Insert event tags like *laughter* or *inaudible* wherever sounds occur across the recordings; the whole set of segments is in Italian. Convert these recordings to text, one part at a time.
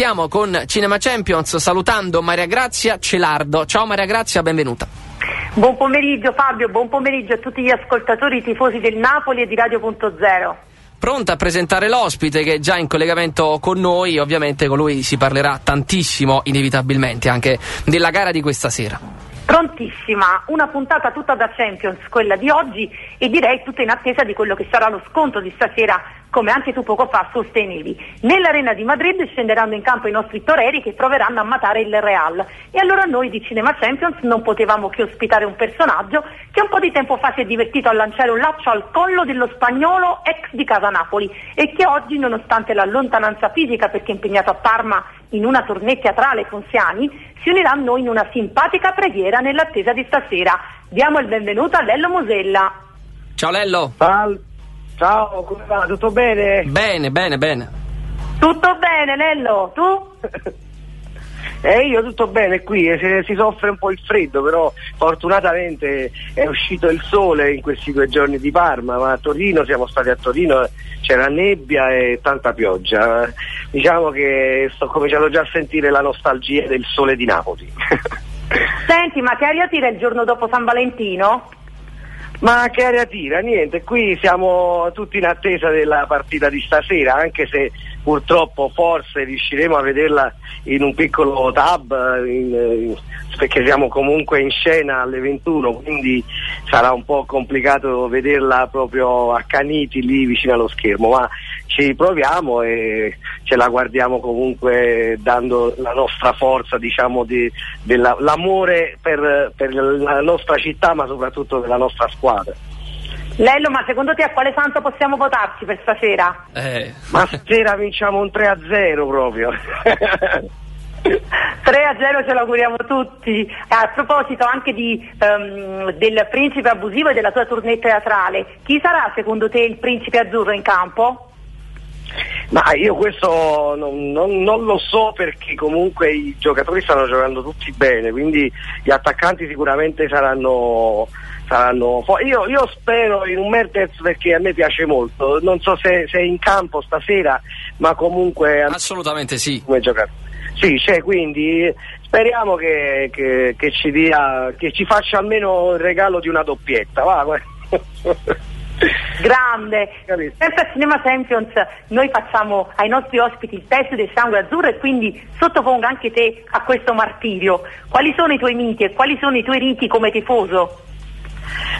partiamo con Cinema Champions salutando Maria Grazia Celardo. Ciao Maria Grazia, benvenuta. Buon pomeriggio Fabio, buon pomeriggio a tutti gli ascoltatori tifosi del Napoli e di Radio.0. Pronta a presentare l'ospite che è già in collegamento con noi, ovviamente con lui si parlerà tantissimo, inevitabilmente, anche della gara di questa sera. Prontissima, una puntata tutta da Champions, quella di oggi, e direi tutta in attesa di quello che sarà lo scontro di stasera, come anche tu poco fa sostenevi. Nell'arena di Madrid scenderanno in campo i nostri toreri che proveranno a matare il Real. E allora noi di Cinema Champions non potevamo che ospitare un personaggio che un po' di tempo fa si è divertito a lanciare un laccio al collo dello spagnolo ex di Casa Napoli e che oggi, nonostante la lontananza fisica perché è impegnato a Parma in una tournée teatrale con Siani, si unirà a noi in una simpatica preghiera nell'attesa di stasera. Diamo il benvenuto a Lello Mosella. Ciao Lello. Sal- Ciao, come va? Tutto bene? Bene, bene, bene. Tutto bene Lello, tu? *laughs* Eh, io tutto bene qui, eh, si, si soffre un po' il freddo, però fortunatamente è uscito il sole in questi due giorni di Parma, ma a Torino siamo stati a Torino, c'era nebbia e tanta pioggia. Diciamo che sto cominciando già a sentire la nostalgia del sole di Napoli. *laughs* Senti, ma che aria tira il giorno dopo San Valentino? Ma che aria tira? Niente, qui siamo tutti in attesa della partita di stasera, anche se purtroppo forse riusciremo a vederla in un piccolo tab, in, in, perché siamo comunque in scena alle 21, quindi sarà un po' complicato vederla proprio accaniti lì vicino allo schermo, ma ci proviamo e ce la guardiamo comunque dando la nostra forza, diciamo, di, dell'amore per, per la nostra città, ma soprattutto della nostra squadra. Lello, ma secondo te a quale santo possiamo votarci per stasera? Eh. Ma stasera vinciamo un 3 a 0 proprio. *laughs* 3 a 0 ce l'auguriamo tutti. A proposito anche di, um, del principe abusivo e della tua tournée teatrale, chi sarà secondo te il principe azzurro in campo? Ma io questo non, non, non, lo so perché comunque i giocatori stanno giocando tutti bene, quindi gli attaccanti sicuramente saranno, saranno io, io, spero in un Mertens perché a me piace molto, non so se, se è in campo stasera, ma comunque... Assolutamente sì. Come. Sì, c'è, quindi speriamo che, che, che, ci dia, che ci faccia almeno il regalo di una doppietta. Va, *laughs* Grande, sempre a Cinema Champions noi facciamo ai nostri ospiti il test del sangue azzurro e quindi sottopongo anche te a questo martirio. Quali sono i tuoi miti e quali sono i tuoi riti come tifoso?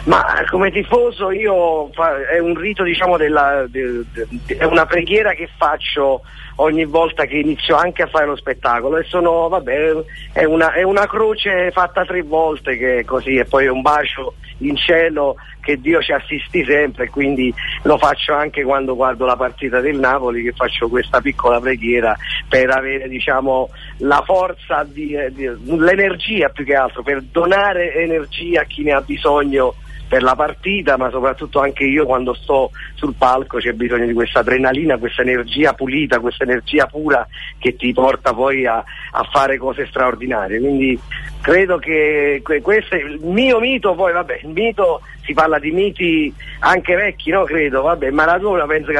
Ma come tifoso io è un rito diciamo della, de, de, è una preghiera che faccio ogni volta che inizio anche a fare lo spettacolo e sono vabbè è una, è una croce fatta tre volte che così e poi un bacio in cielo che Dio ci assisti sempre, quindi lo faccio anche quando guardo la partita del Napoli, che faccio questa piccola preghiera per avere diciamo, la forza, di, di, l'energia più che altro, per donare energia a chi ne ha bisogno per la partita, ma soprattutto anche io quando sto sul palco c'è bisogno di questa adrenalina, questa energia pulita, questa energia pura che ti porta poi a, a fare cose straordinarie. Quindi credo che questo è il mio mito, poi vabbè, il mito si parla di miti anche vecchi, no? Credo, vabbè, Maradona penso che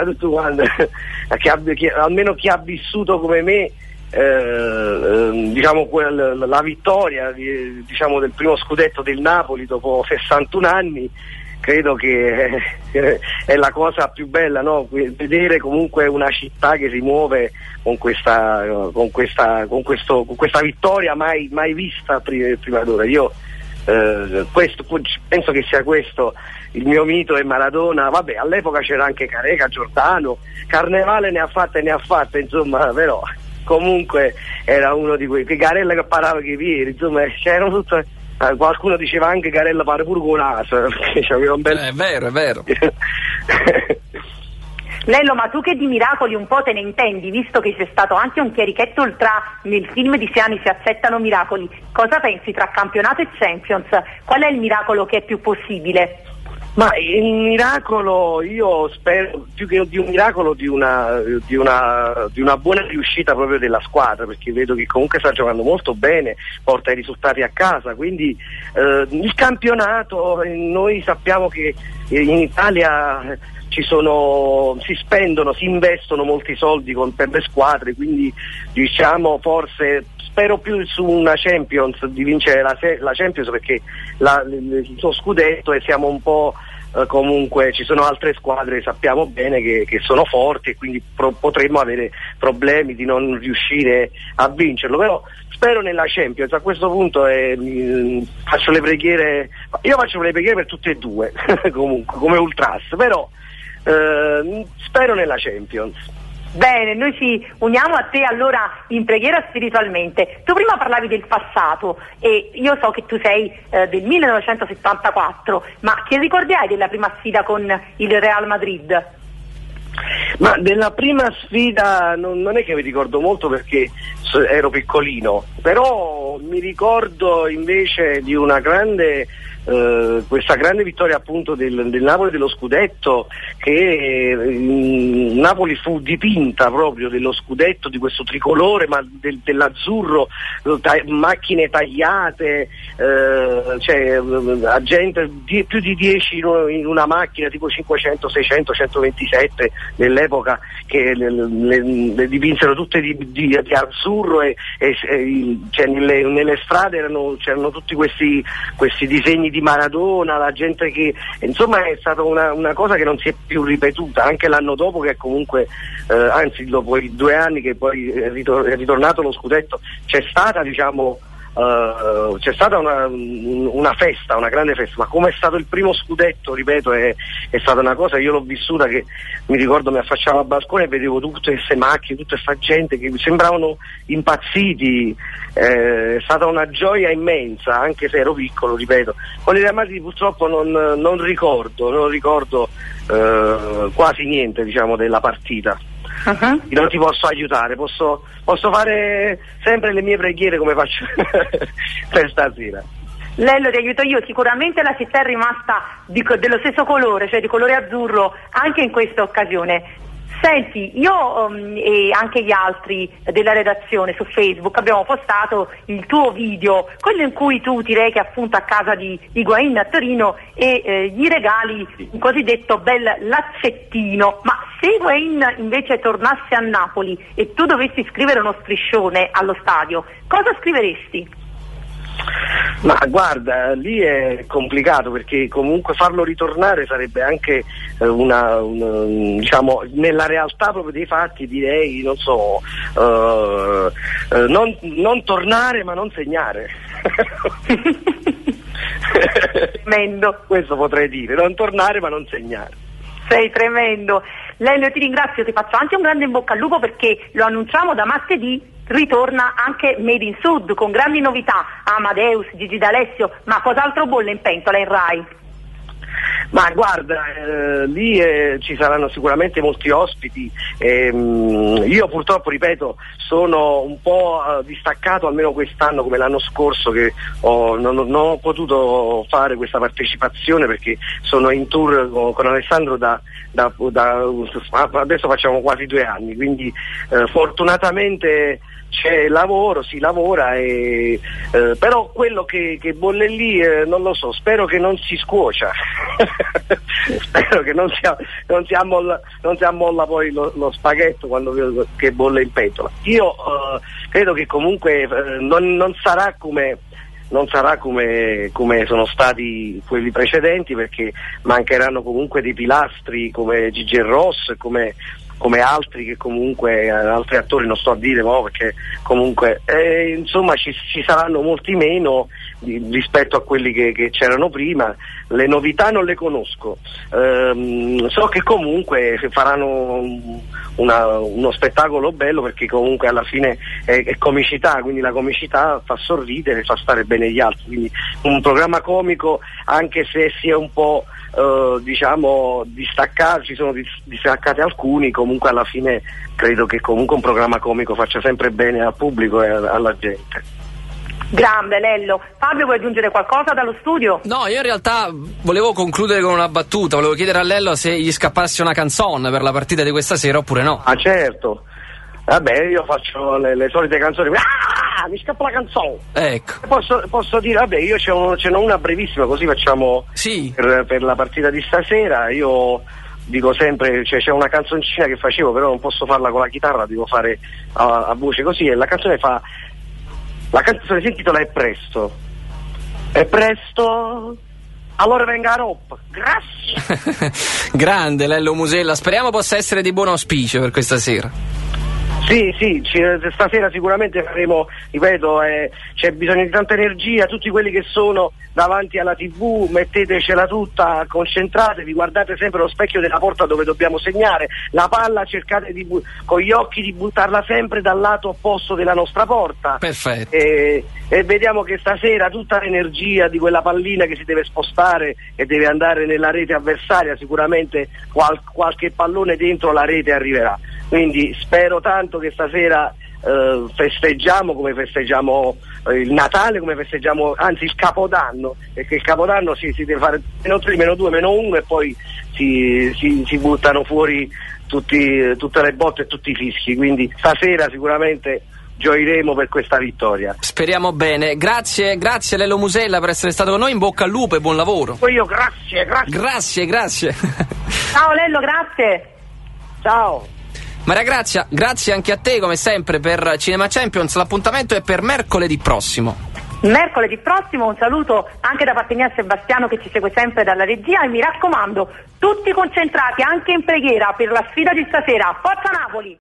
*laughs* che abbia, che, almeno chi ha vissuto come me eh, ehm, diciamo quel, la vittoria di, diciamo, del primo scudetto del Napoli dopo 61 anni credo che eh, è la cosa più bella no? vedere comunque una città che si muove con questa, con questa, con questo, con questa vittoria mai, mai vista prima, prima d'ora io eh, questo, penso che sia questo il mio mito è Maradona vabbè all'epoca c'era anche Careca, Giordano Carnevale ne ha fatte e ne ha fatte insomma però comunque era uno di quei che Garella che parava che piedi, insomma c'erano tutte eh, qualcuno diceva anche Garella pare pure con naso *laughs* perché aveva un bel è vero è vero *laughs* Lello, ma tu che di miracoli un po' te ne intendi, visto che c'è stato anche un chierichetto ultra nel film di Siani si accettano miracoli, cosa pensi tra campionato e Champions? Qual è il miracolo che è più possibile? Ma il miracolo, io spero più che di un miracolo, di una, di, una, di una, buona riuscita proprio della squadra, perché vedo che comunque sta giocando molto bene, porta i risultati a casa, quindi eh, il campionato, eh, noi sappiamo che in Italia sono, si spendono, si investono molti soldi con, per le squadre, quindi diciamo forse spero più su una Champions, di vincere la, la Champions perché la, il suo scudetto e siamo un po' eh, comunque ci sono altre squadre sappiamo bene che, che sono forti e quindi pro, potremmo avere problemi di non riuscire a vincerlo, però spero nella Champions, a questo punto eh, faccio le preghiere, io faccio le preghiere per tutte e due *laughs* comunque come Ultras, però eh, spero nella Champions. Bene, noi ci uniamo a te allora in preghiera spiritualmente. Tu prima parlavi del passato e io so che tu sei eh, del 1974, ma che ricordi hai della prima sfida con il Real Madrid? Ma della prima sfida non, non, è che mi ricordo molto perché ero piccolino, però mi ricordo invece di una grande eh, questa grande vittoria appunto del, del, Napoli dello scudetto che eh, Napoli fu dipinta proprio dello scudetto di questo tricolore ma del, dell'azzurro ta- macchine tagliate eh, cioè eh, gente di, più di 10 in una macchina tipo 500, 600, 127 nell'epoca che le, le, le dipinsero tutte di, di, di azzurro e, e, e cioè nelle, nelle, strade erano, c'erano tutti questi, questi disegni di Maradona, la gente che insomma è stata una, una cosa che non si è più ripetuta anche l'anno dopo che comunque eh, anzi dopo i due anni che poi è, ritor- è ritornato lo scudetto c'è stata diciamo Uh, c'è stata una, una, festa, una grande festa, ma come è stato il primo scudetto, ripeto, è, è, stata una cosa, io l'ho vissuta che mi ricordo mi affacciavo al balcone e vedevo tutte queste macchine, tutta questa gente che sembravano impazziti, eh, è stata una gioia immensa, anche se ero piccolo, ripeto. Con i Real purtroppo non, non, ricordo, non ricordo uh, quasi niente diciamo, della partita. Uh-huh. non ti posso aiutare, posso, posso, fare sempre le mie preghiere come faccio *laughs* per stasera. Lello ti aiuto io, sicuramente la città è rimasta di, dello stesso colore, cioè di colore azzurro anche in questa occasione. Senti, io um, e anche gli altri della redazione su Facebook abbiamo postato il tuo video, quello in cui tu ti rechi appunto a casa di Higuain a Torino e eh, gli regali un cosiddetto bel laccettino, ma se Higuain invece tornasse a Napoli e tu dovessi scrivere uno striscione allo stadio, cosa scriveresti? Ma guarda, lì è complicato perché comunque farlo ritornare sarebbe anche eh, una, una, diciamo, nella realtà proprio dei fatti direi, non so, uh, non, non tornare ma non segnare. Tremendo. *laughs* Questo potrei dire, non tornare ma non segnare. Sei tremendo. Lelio ti ringrazio, ti faccio anche un grande in bocca al lupo perché lo annunciamo da martedì ritorna anche Made in Sud con grandi novità, Amadeus, Gigi D'Alessio, ma cos'altro bolle in pentola in Rai? Ma guarda, eh, lì eh, ci saranno sicuramente molti ospiti. Ehm, io purtroppo, ripeto, sono un po' eh, distaccato, almeno quest'anno come l'anno scorso, che ho, non, non, ho potuto fare questa partecipazione perché sono in tour con, con Alessandro da, da, da, adesso facciamo quasi due anni, quindi eh, fortunatamente c'è lavoro, si lavora, e, eh, però quello che, che bolle lì eh, non lo so, spero che non si scuocia, *laughs* spero che non si, non si, ammolla, non si ammolla, poi lo, lo spaghetto quando che bolle in pentola. Io eh, credo che comunque eh, non, non sarà come non sarà come, come, sono stati quelli precedenti perché mancheranno comunque dei pilastri come Gigi Ross, come come altri che comunque, eh, altri attori non sto a dire no, perché comunque eh, insomma ci, ci, saranno molti meno di, rispetto a quelli che, che, c'erano prima, le novità non le conosco, ehm, so che comunque faranno una, uno spettacolo bello perché comunque alla fine è, è, comicità, quindi la comicità fa sorridere, fa stare bene gli altri, quindi un programma comico anche se sia un po' eh, diciamo distaccati, ci sono distaccati alcuni, comunque alla fine credo che comunque un programma comico faccia sempre bene al pubblico e alla gente. Grande Lello. Fabio vuoi aggiungere qualcosa dallo studio? No, io in realtà volevo concludere con una battuta, volevo chiedere a Lello se gli scappasse una canzone per la partita di questa sera oppure no. Ah certo. Vabbè, io faccio le, le solite canzoni. Ah, *laughs* mi scappa la canzone. Ecco. Posso, posso dire, vabbè, io ce n'ho, una brevissima, così facciamo Sì. per, per la partita di stasera. Io dico sempre, cioè, c'è una canzoncina che facevo, però non posso farla con la chitarra, devo fare a, a voce così. E la canzone fa. La canzone si intitola È presto. È presto. Allora venga a Rop. Grazie. *laughs* Grande Lello Musella, speriamo possa essere di buon auspicio per questa sera. Sì, sì, stasera sicuramente faremo, ripeto, eh, c'è bisogno di tanta energia, tutti quelli che sono davanti alla tv, mettetecela tutta, concentratevi, guardate sempre lo specchio della porta dove dobbiamo segnare, la palla cercate di con gli occhi di buttarla sempre dal lato opposto della nostra porta. Perfetto. E, e vediamo che stasera tutta l'energia di quella pallina che si deve spostare e deve andare nella rete avversaria, sicuramente qual- qualche pallone dentro la rete arriverà. Quindi spero tanto che stasera eh, festeggiamo come festeggiamo eh, il Natale, come festeggiamo anzi il Capodanno, perché il Capodanno si, si deve fare meno 3, meno 2, meno 1 e poi si, si- si buttano fuori tutti- tutte le botte e tutti i fischi. Quindi stasera sicuramente gioiremo per questa vittoria. Speriamo bene. Grazie, grazie Lello Musella per essere stato con noi, in bocca al lupo e buon lavoro. Poi io grazie, grazie. Grazie, grazie. Ciao Lello, grazie. Ciao. Maria Grazia, grazie anche a te come sempre per Cinema Champions. L'appuntamento è per mercoledì prossimo. Mercoledì prossimo un saluto anche da parte mia a Sebastiano che ci segue sempre dalla regia e mi raccomando, tutti concentrati anche in preghiera per la sfida di stasera. Forza Napoli!